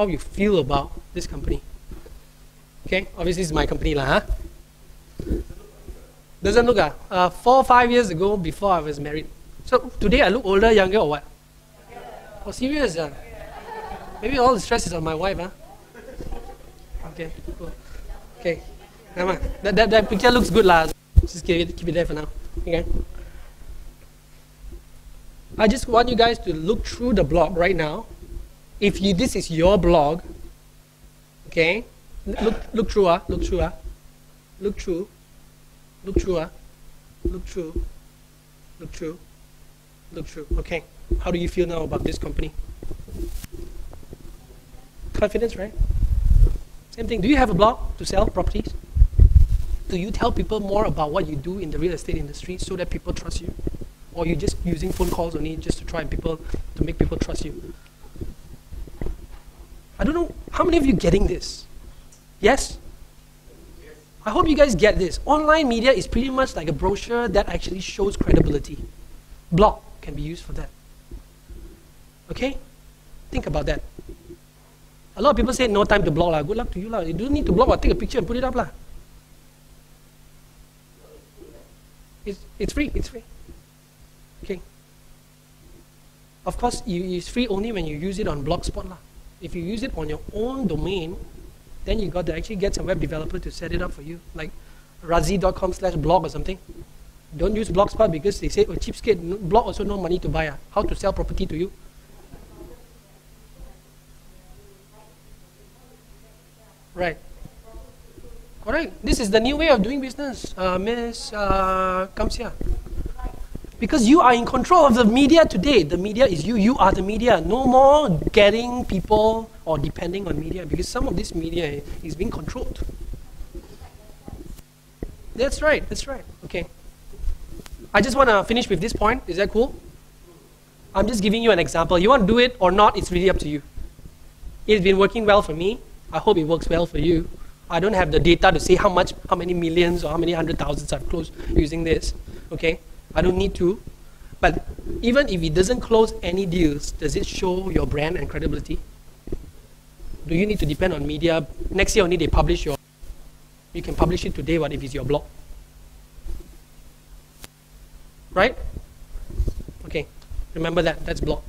how you feel about this company. Okay, obviously it's my company, lah, huh? Doesn't look, uh, uh, four five years ago before I was married. So today I look older, younger, or what? Oh, serious? Uh? Maybe all the stress is on my wife, huh? Okay, cool. Okay, never mind. That, that, that picture looks good, lah. Just keep it, keep it there for now. Okay. I just want you guys to look through the blog right now. If you, this is your blog, okay, look, look through, uh, look through, uh, look through, look through, uh, look through, look through, look through. Okay, how do you feel now about this company? Confidence, right? Same thing. Do you have a blog to sell properties? Do you tell people more about what you do in the real estate industry so that people trust you? Or you just using phone calls only just to try and people to make people trust you? I don't know how many of you getting this? Yes? I hope you guys get this. Online media is pretty much like a brochure that actually shows credibility. Blog can be used for that. Okay? Think about that. A lot of people say no time to blog. La. Good luck to you. La. You don't need to blog, or take a picture and put it up. La. It's, it's free. It's free. Okay. Of course, you, it's free only when you use it on Blogspot. La. If you use it on your own domain, then you got to actually get some web developer to set it up for you, like razi.com slash blog or something. Don't use Blogspot because they say, oh, cheapskate, blog also no money to buy. Uh. How to sell property to you? Right. Correct. This is the new way of doing business, uh, Miss uh, Kamsia. Because you are in control of the media today. The media is you. You are the media. No more getting people or depending on media because some of this media is being controlled. That's right. That's right. Okay. I just want to finish with this point. Is that cool? I'm just giving you an example. You want to do it or not, it's really up to you. It's been working well for me. I hope it works well for you. I don't have the data to say how much, how many millions or how many hundred thousands I've closed using this. Okay, I don't need to. But even if it doesn't close any deals, does it show your brand and credibility? Do you need to depend on media? Next year only they publish your. You can publish it today. What if it's your blog? Right? Okay, remember that. That's blog.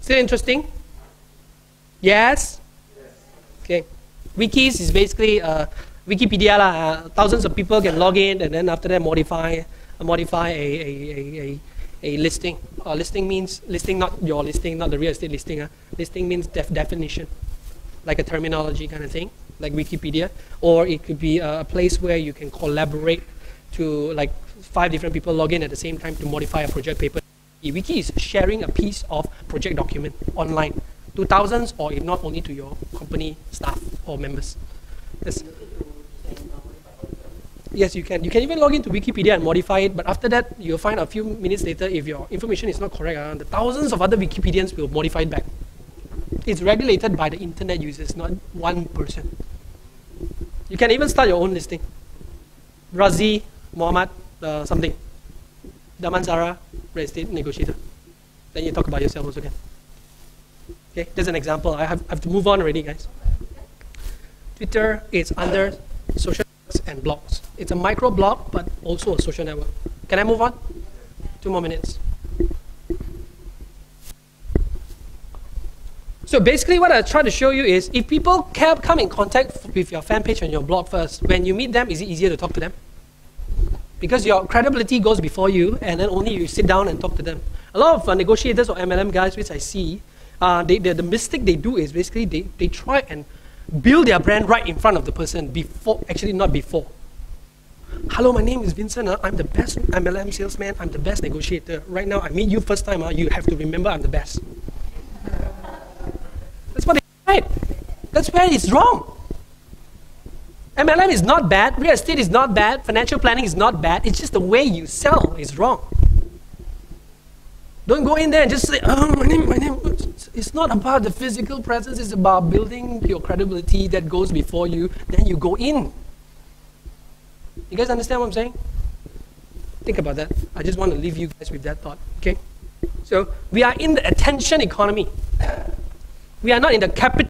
Still interesting? Yes. Okay. Wikis is basically uh, Wikipedia. Uh, thousands of people can log in and then after that modify, modify a, a, a, a, listing. Uh, listing means, listing not your listing, not the real estate listing. Uh. Listing means def definition, like a terminology kind of thing, like Wikipedia. Or it could be a place where you can collaborate to like five different people log in at the same time to modify a project paper. Wiki is sharing a piece of project document online to thousands or if not only to your company staff or members. Yes. Yes, you can. You can even log into Wikipedia and modify it, but after that, you'll find a few minutes later, if your information is not correct, uh, the thousands of other Wikipedians will modify it back. It's regulated by the internet users, not one person. You can even start your own listing. Razi, Muhammad, uh, something. Damansara, real estate negotiator. Then you talk about yourself also again. Okay, there's an example. I have, I have to move on already, guys. Twitter is under social and blogs. It's a micro blog, but also a social network. Can I move on? Two more minutes. So basically what I try to show you is if people can come in contact with your fan page and your blog first, when you meet them, is it easier to talk to them? Because your credibility goes before you and then only you sit down and talk to them. A lot of uh, negotiators or MLM guys, which I see, uh, they, the mistake they do is basically they, they try and build their brand right in front of the person before, actually not before. Hello, my name is Vincent. Uh, I'm the best MLM salesman. I'm the best negotiator. Right now, I meet you first time. Uh, you have to remember I'm the best. That's what they right. That's where it's wrong. MLM is not bad. Real estate is not bad. Financial planning is not bad. It's just the way you sell is wrong. Don't go in there and just say, oh, my name, my name. It's not about the physical presence, it's about building your credibility that goes before you, then you go in. You guys understand what I'm saying? Think about that. I just want to leave you guys with that thought, okay? So, we are in the attention economy. We are not in the capital